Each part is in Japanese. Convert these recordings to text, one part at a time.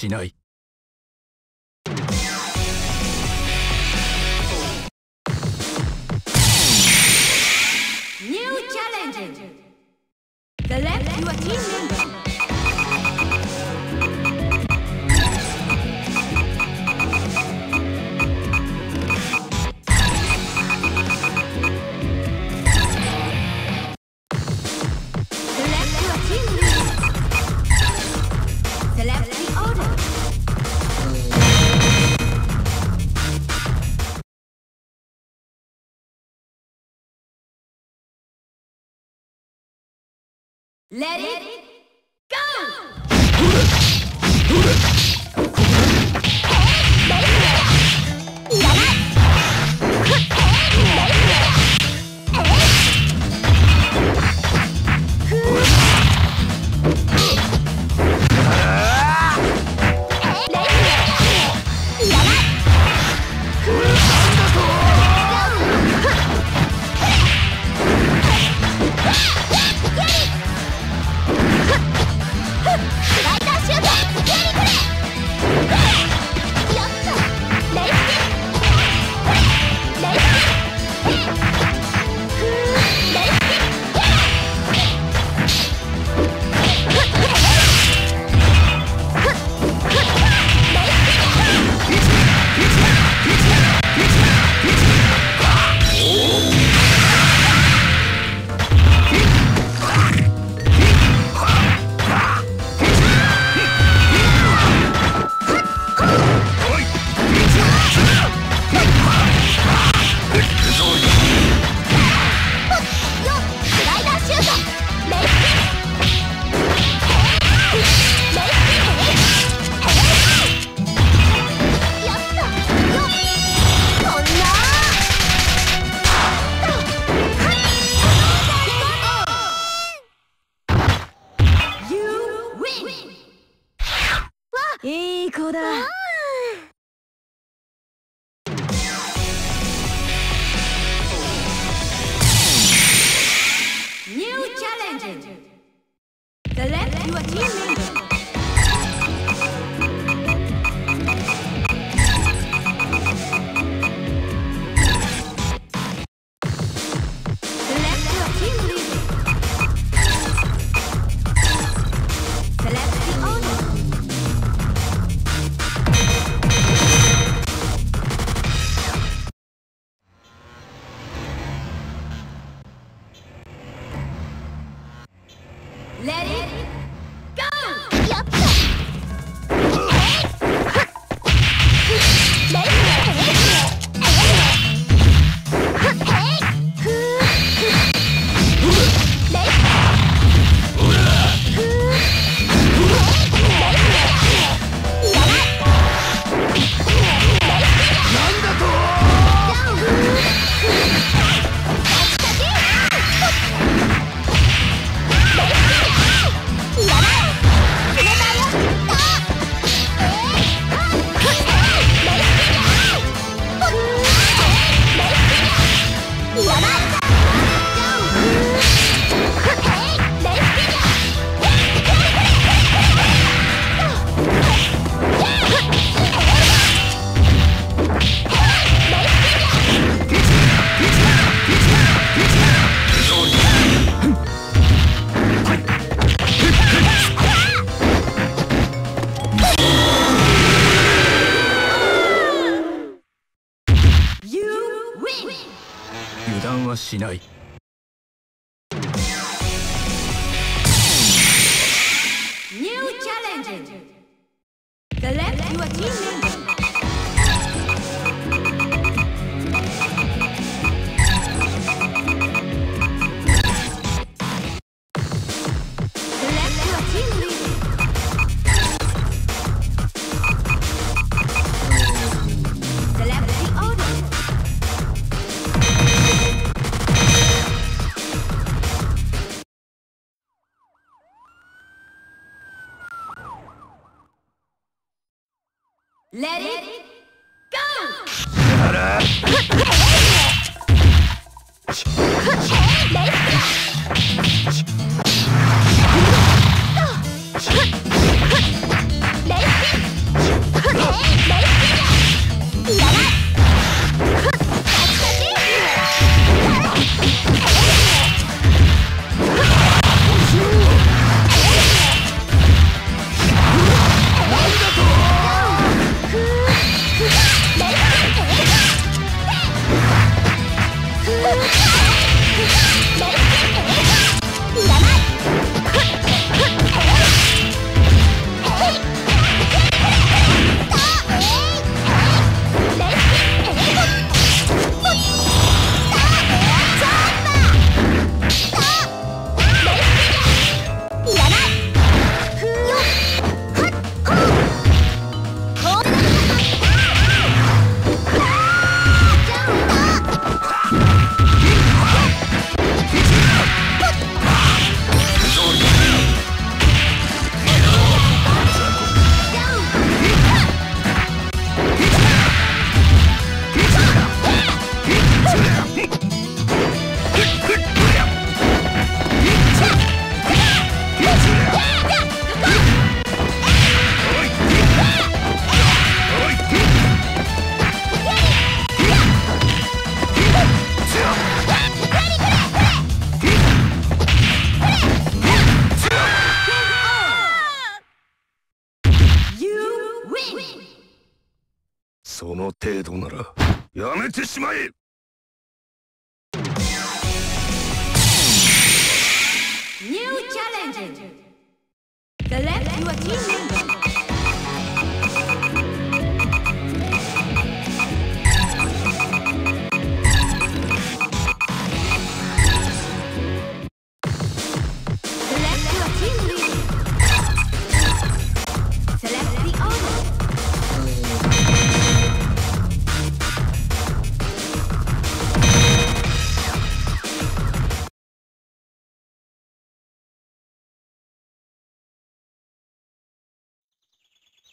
しない。Let it challenge! Select your team member. Select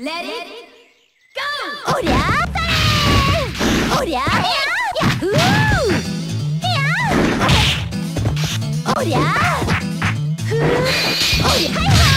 Let it go! おりゃーおりゃーやふーやおりゃーふーおりゃはいはい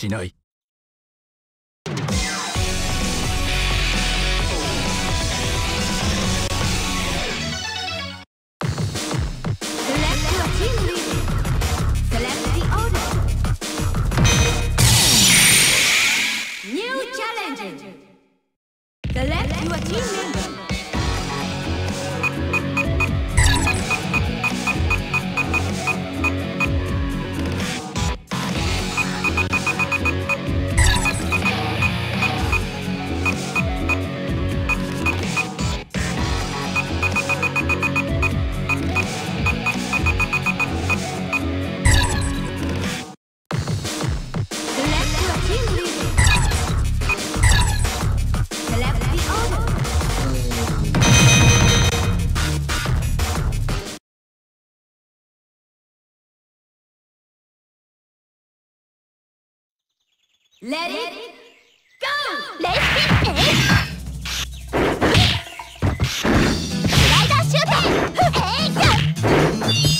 しない Let it go! Let's hit it! Slider us shoot it! Hey, go!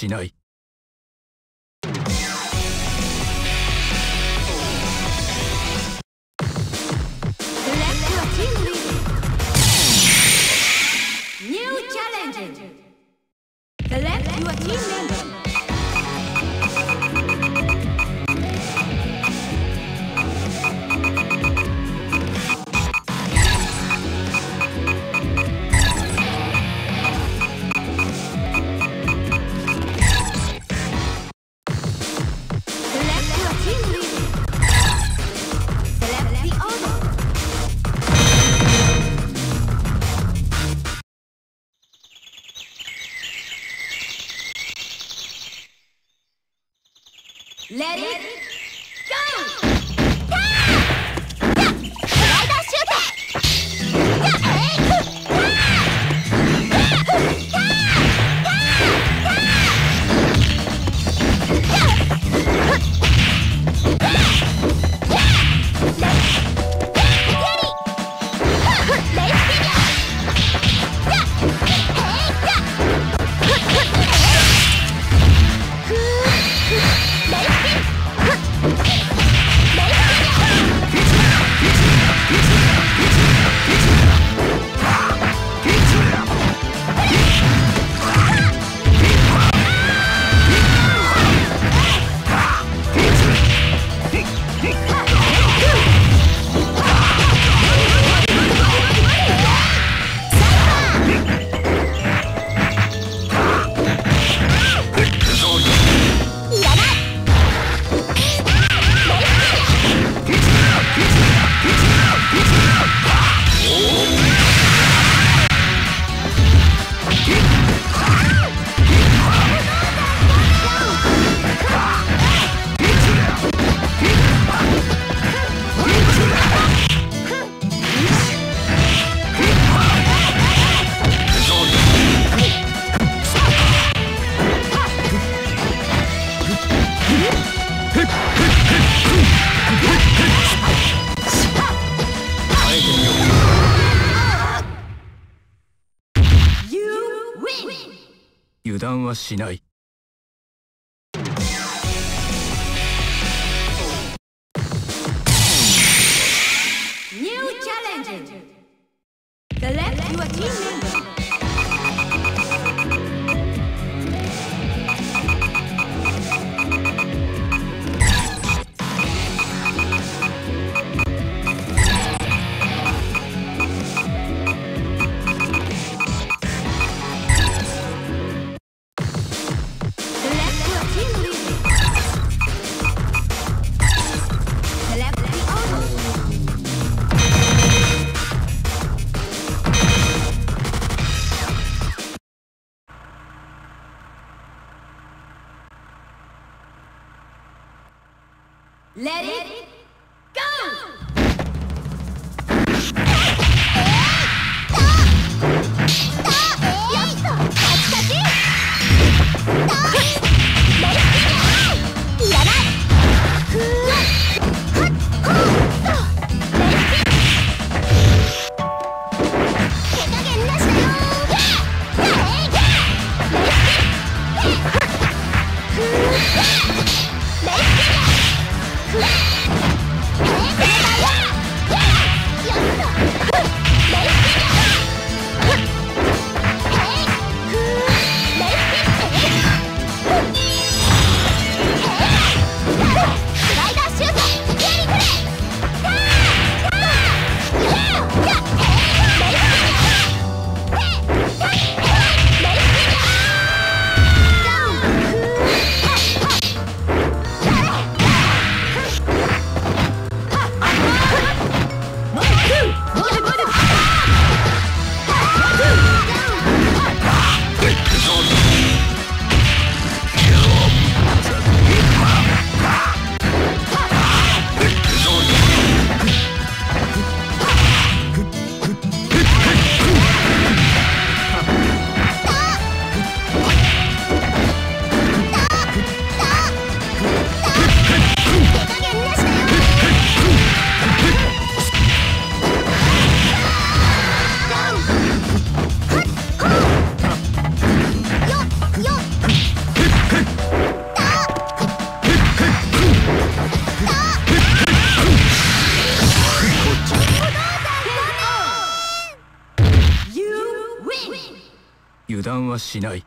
しない Select your team 油断はしない。ニューチャレンジ Let, it go! go! はしない。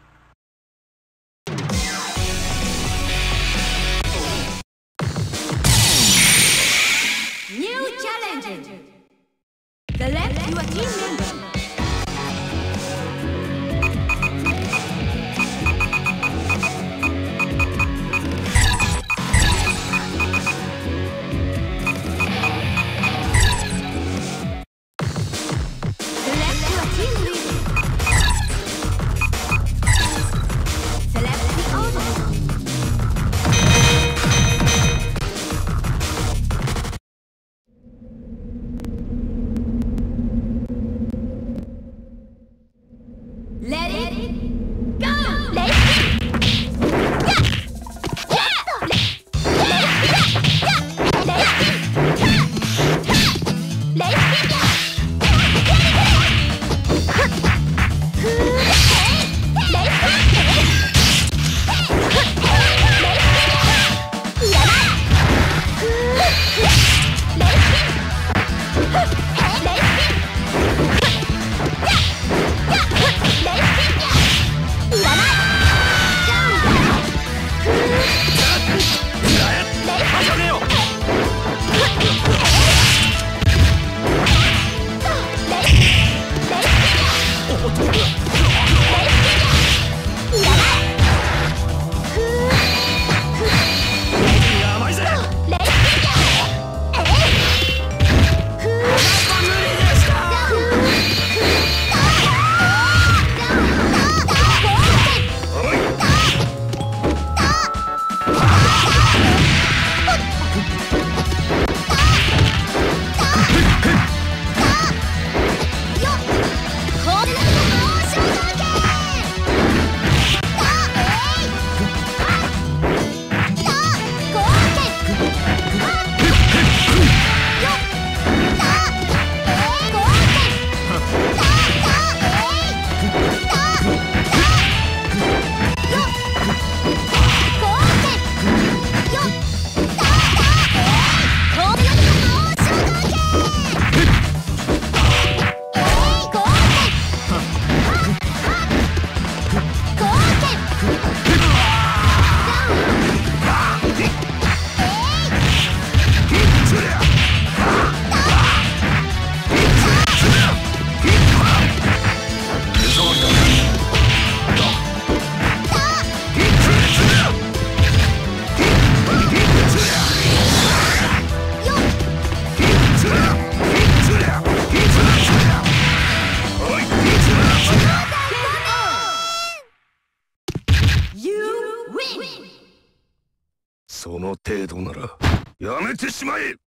しまえ。